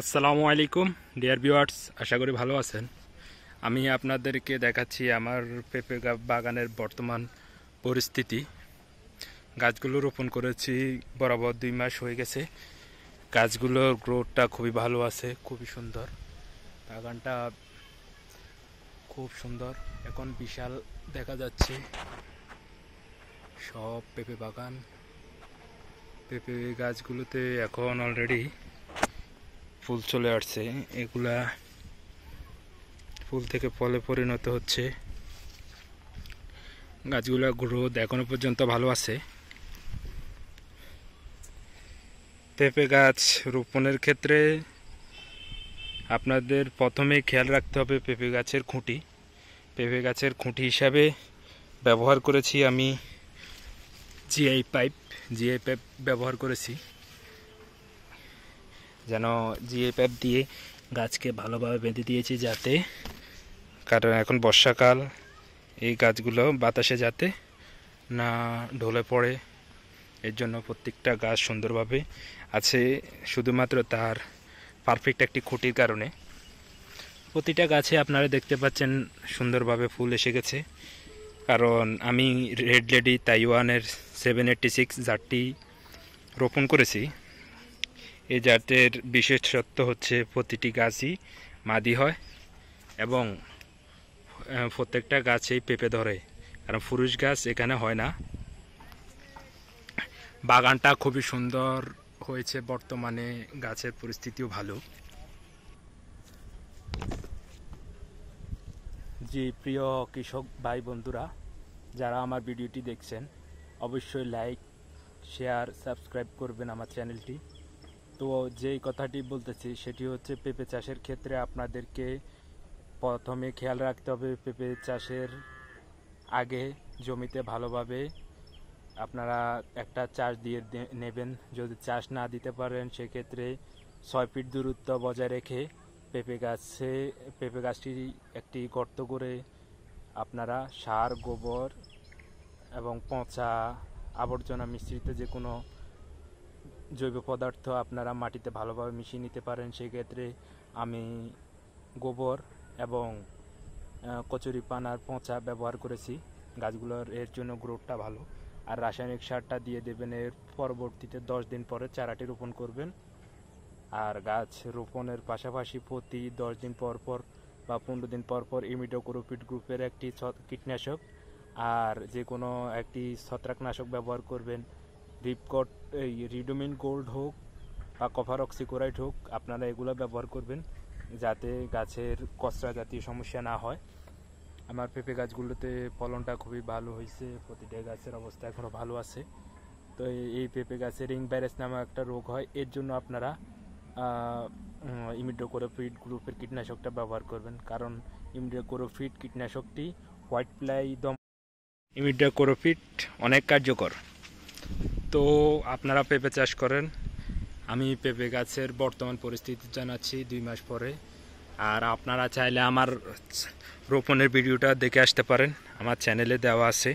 আসসালামু আলাইকুম, dear viewers, আশা করি ভালো আছেন। আমি আপনাদেরকে দেখাচ্ছি আমার পেঁপে বাগানের বর্তমান পরিস্থিতি। গাছগুলো রোপণ করেছি, বরাবর দুই মাস হয়ে গেছে। গাছগুলোর গ্রোথটা খুবই ভালো আছে, খুবই সুন্দর। বাগানটা খুব সুন্দর, এখন বিশাল দেখা যাচ্ছে। সব পেঁপে বাগান, পেঁপে গাছগুলোতে এখন অলরেডি ফুল চলে আসছে। এগুলা ফুল থেকে ফলে পরিণত হচ্ছে। গাছগুলা গ্রোথ এখনও পর্যন্ত ভালো আছে। পেঁপে গাছ রোপণের ক্ষেত্রে আপনাদের প্রথমে খেয়াল রাখতে হবে পেঁপে গাছের খুঁটি। পেঁপে গাছের খুঁটি হিসাবে ব্যবহার করেছি আমি জিআই পাইপ জিআই পাইপ ব্যবহার করেছি। যেন জিএ প্যাপ দিয়ে গাছকে ভালোভাবে বেঁধে দিয়েছি যাতে, কারণ এখন বর্ষাকাল, এই গাছগুলো বাতাসে যাতে না ঢলে পড়ে, এর জন্য প্রত্যেকটা গাছ সুন্দরভাবে আছে, শুধুমাত্র তার পারফেক্ট একটি খুঁটির কারণে। প্রতিটা গাছে আপনারা দেখতে পাচ্ছেন সুন্দরভাবে ফুল এসে গেছে। কারণ আমি রেড লেডি তাইওয়ানের সেভেন এইটটি সিক্স জারটি রোপণ করেছি। এই জাতের বিশেষত্ব হচ্ছে প্রতিটি গাছই মাদি হয় এবং প্রত্যেকটা গাছেই পেঁপে ধরে। কারণ পুরুষ গাছ এখানে হয় না। বাগানটা খুবই সুন্দর হয়েছে, বর্তমানে গাছের পরিস্থিতিও ভালো। জি, প্রিয় কৃষক ভাই বন্ধুরা, যারা আমার ভিডিওটি দেখছেন, অবশ্যই লাইক, শেয়ার, সাবস্ক্রাইব করবেন আমার চ্যানেলটি। তো যেই কথাটি বলতেছি, সেটি হচ্ছে পেঁপে চাষের ক্ষেত্রে আপনাদেরকে প্রথমে খেয়াল রাখতে হবে, পেঁপে চাষের আগে জমিতে ভালোভাবে আপনারা একটা চাষ দিয়ে নেবেন। যদি চাষ না দিতে পারেন, সেক্ষেত্রে ছয় ফিট দূরত্ব বজায় রেখে পেঁপে গাছে, পেঁপে গাছটি একটি গর্ত করে আপনারা সার, গোবর এবং পচা আবর্জনা মিশ্রিত যে কোনো জৈব পদার্থ আপনারা মাটিতে ভালোভাবে মিশিয়ে নিতে পারেন, সেক্ষেত্রে আমি গোবর এবং কচুরি পানার পচা ব্যবহার করেছি। গাছগুলোর এর জন্য গ্রোথটা ভালো। আর রাসায়নিক সারটা দিয়ে দেবেন, এর পরবর্তীতে দশ দিন পরে চারাটি রোপণ করবেন। আর গাছ রোপণের পাশাপাশি প্রতি দশ দিন পর পর বা পনেরো দিন পর পর ইমিডোক্রোপিড গ্রুপের একটি কীটনাশক আর যে কোনো একটি ছত্রাকনাশক ব্যবহার করবেন। রিপকট এই রিডোমিন গোল্ড হোক বা কভার অক্সিকোরাইট হোক, আপনারা এগুলো ব্যবহার করবেন যাতে গাছের কচরা জাতীয় সমস্যা না হয়। আমার পেঁপে গাছগুলোতে ফলনটা খুবই ভালো হয়েছে, প্রতিটা গাছের অবস্থা এখনও ভালো আছে। তো এই- পেঁপে গাছে রিং ভাইরাস নামে একটা রোগ হয়, এর জন্য আপনারা ইমিডোকোরোফিট গ্রুপের কীটনাশকটা ব্যবহার করবেন। কারণ ইমিডোকোরোফিট কীটনাশকটি হোয়াইট প্লাই দম ইমিডোকোরোফিট অনেক কার্যকর। তো আপনারা পেঁপে চাষ করেন। আমি পেঁপে গাছের বর্তমান পরিস্থিতি জানাচ্ছি দুই মাস পরে। আর আপনারা চাইলে আমার রোপণের ভিডিওটা দেখে আসতে পারেন। আমার চ্যানেলে দেওয়া আছে।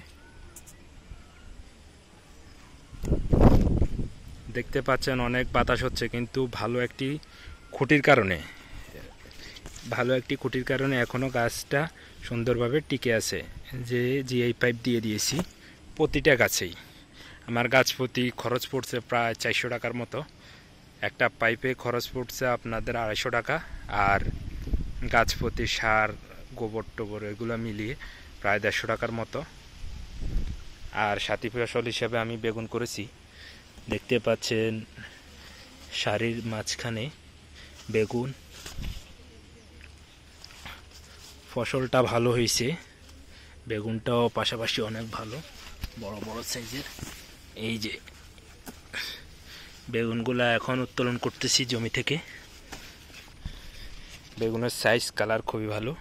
দেখতে পাচ্ছেন অনেক বাতাস হচ্ছে, কিন্তু ভালো একটি খুঁটির কারণে। ভালো একটি খুঁটির কারণে এখনও গাছটা সুন্দরভাবে টিকে আছে। যে জিআই পাইপ দিয়ে দিয়েছি, প্রতিটা গাছেই। আমার গাছ প্রতি খরচ পড়ছে প্রায় চারশো টাকার মতো। একটা পাইপে খরচ পড়ছে আপনাদের আড়াইশো টাকা আর গাছ প্রতি সার, গোবর টোবর এগুলো মিলিয়ে প্রায় দেড়শো টাকার মতো। আর সাথী ফসল হিসেবে আমি বেগুন করেছি। দেখতে পাচ্ছেন সারির মাঝখানে বেগুন। ফসলটা ভালো হয়েছে। বেগুনটাও পাশাপাশি অনেক ভালো, বড় বড় সাইজের। এই যে বেগুনগুলা এখন উত্তোলন করতেছি জমি থেকে। বেগুনের সাইজ কালার খুবই ভালো।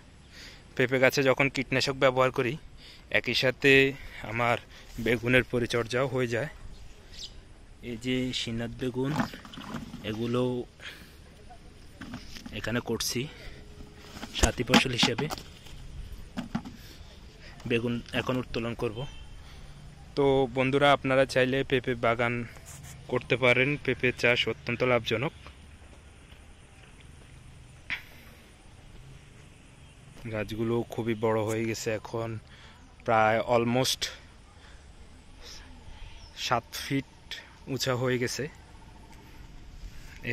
পেঁপে গাছে যখন কীটনাশক ব্যবহার করি, একই সাথে আমার বেগুনের পরিচর্যাও হয়ে যায়। এই যে সিনাত বেগুন, এগুলো এখানে করছি সাথী ফসল হিসেবে। বেগুন এখন উত্তোলন করব। তো বন্ধুরা, আপনারা চাইলে পেঁপে বাগান করতে পারেন। পেঁপে চাষ অত্যন্ত লাভজনক। গাছগুলো খুবই বড় হয়ে গেছে এখন, প্রায় অলমোস্ট সাত ফিট উঁচা হয়ে গেছে।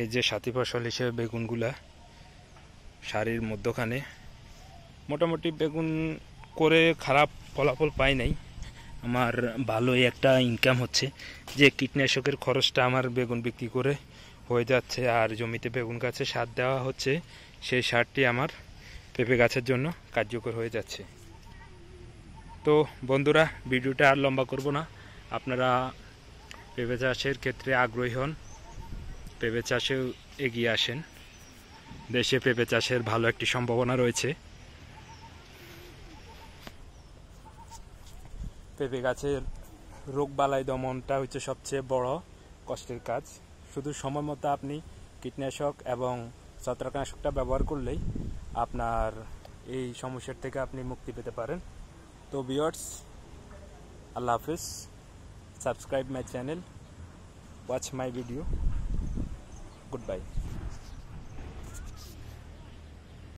এই যে সাথী ফসল হিসেবে বেগুনগুলা শাড়ির মধ্যখানে। মোটামুটি বেগুন করে খারাপ ফলাফল পাই নাই। আমার ভালোই একটা ইনকাম হচ্ছে। যে কীটনাশকের খরচটা আমার বেগুন বিক্রি করে হয়ে যাচ্ছে আর জমিতে বেগুন গাছে সার দেওয়া হচ্ছে, সেই সারটি আমার পেঁপে গাছের জন্য কার্যকর হয়ে যাচ্ছে। তো বন্ধুরা, ভিডিওটা আর লম্বা করব না। আপনারা পেঁপে চাষের ক্ষেত্রে আগ্রহী হন, পেঁপে চাষেও এগিয়ে আসেন। দেশে পেঁপে চাষের ভালো একটি সম্ভাবনা রয়েছে। পেঁপে গাছের রোগ বালাই দমনটা হচ্ছে সবচেয়ে বড় কষ্টের কাজ। শুধু সময় মতো আপনি কীটনাশক এবং ছত্রাকনাশকটা ব্যবহার করলেই আপনার এই সমস্যার থেকে আপনি মুক্তি পেতে পারেন। তো বিয়ার্স আল্লাহ হাফিজ। Subscribe my channel. Watch my video. Good bye.